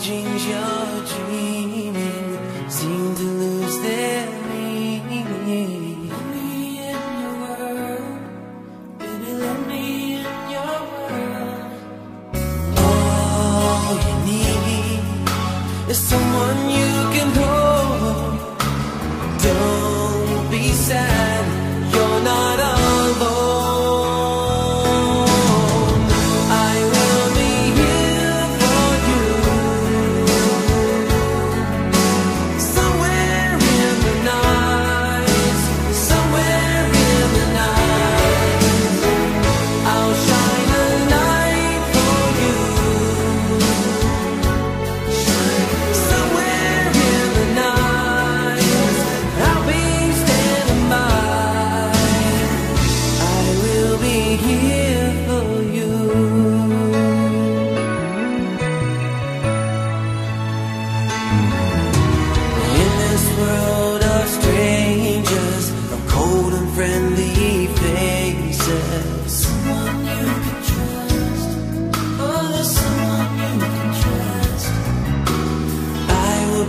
dreams you're dreaming seem to lose their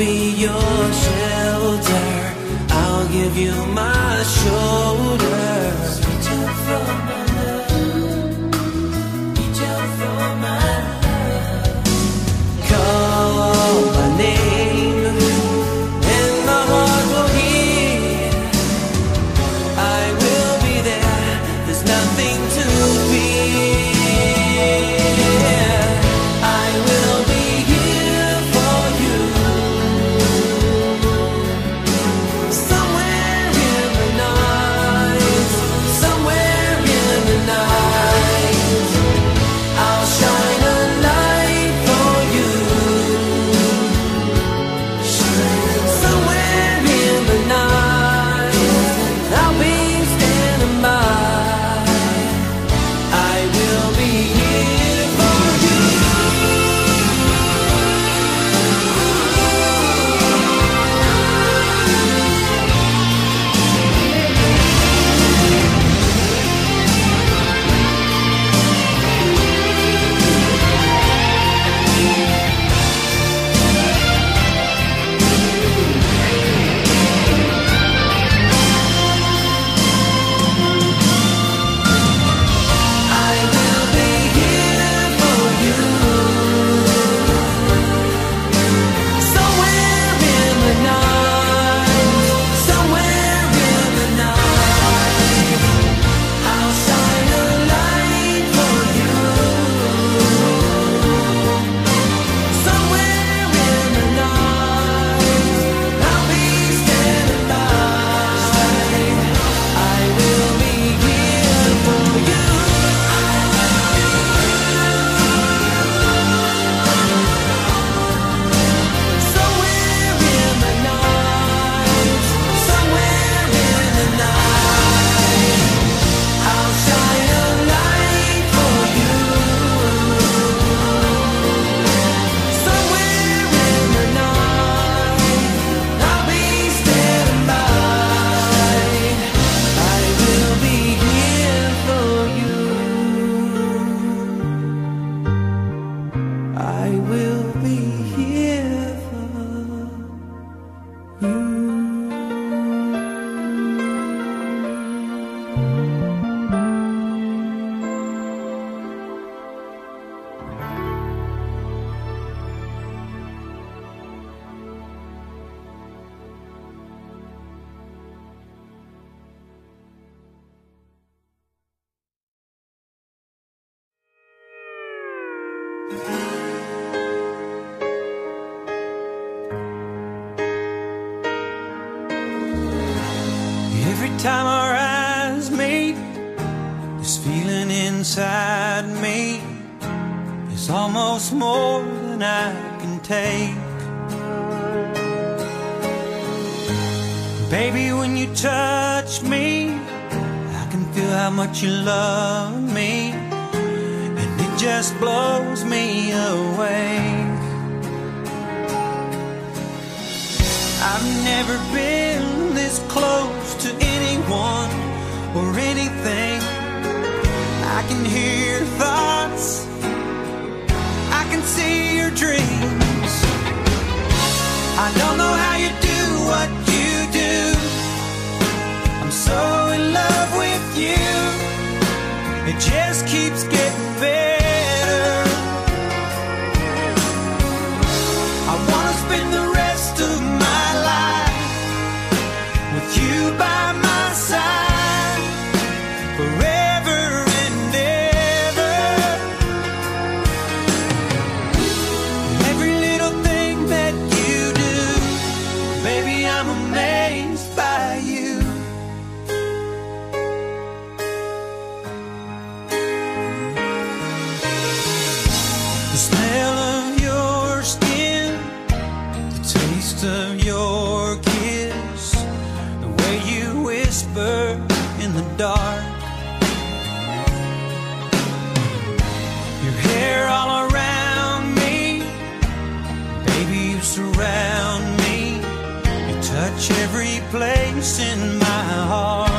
be your shelter. I'll give you my shoulder. can take. Baby, when you touch me, I can feel how much you love me, and it just blows me away. I've never been this close to anyone or anything. I can hear your thoughts, I can see your dreams. Don't know every place in my heart.